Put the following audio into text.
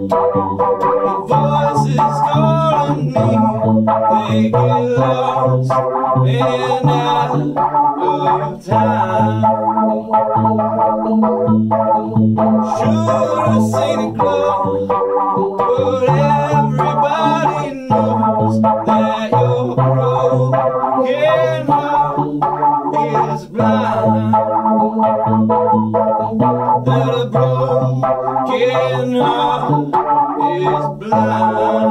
The voices calling me, they get lost in out of time. Should've seen it glow, but Kenna is blind.